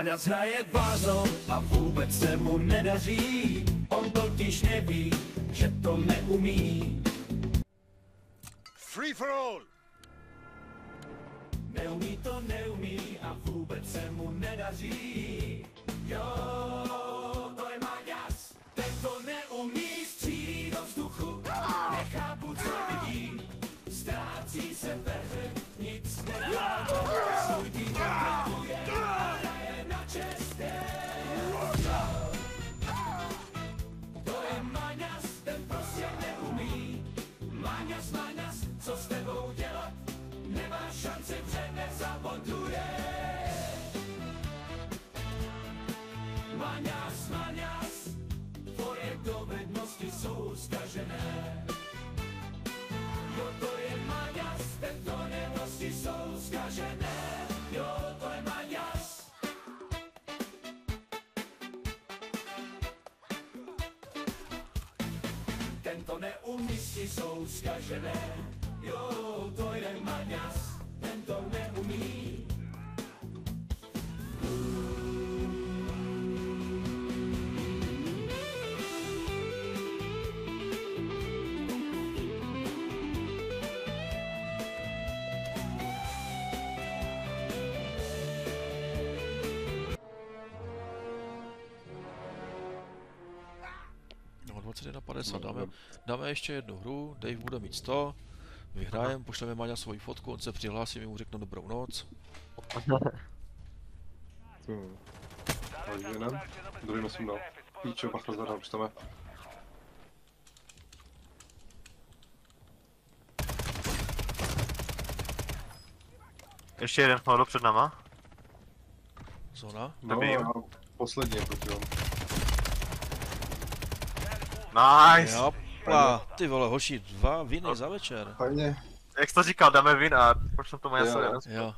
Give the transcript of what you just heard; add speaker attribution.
Speaker 1: Maňa hraje bázon a vůbec se mu nedaří. On totiž neví, že to neumí.
Speaker 2: Free for all!
Speaker 1: Neumí to, neumí a vůbec se mu nedaří. Jo, to je Maňas, ten to neumí, střílí do vzduchu. Nechápu, co vidí, ztrácí se ve hře, Maňas, tvoje dovednosti jsou zkažené. Jo, to je Maňas, ten dovednosti jsou zkažené. Jo, to je Maňas. Tento neumísti jsou zkažené.
Speaker 3: 21 50, no, dáme, dáme ještě jednu hru, Dave bude mít 100, vyhrajeme, pošleme Maňa svoji fotku, on se přihlásí, mi mu řekne dobrou noc.
Speaker 4: Hmm. Takže druhým jsem dal. Píčo, pachla zadám, už tam je.
Speaker 5: Ještě jeden holo před náma.
Speaker 3: Zóna?
Speaker 4: No, Dobijím. poslední proti vám.
Speaker 5: Nice!
Speaker 3: Jopla, ty vole, hoši, dva viny za večer.
Speaker 4: Fajně.
Speaker 5: Jak jsi to říkal, dáme vin a počnu to moje
Speaker 4: jo.
Speaker 3: Jo.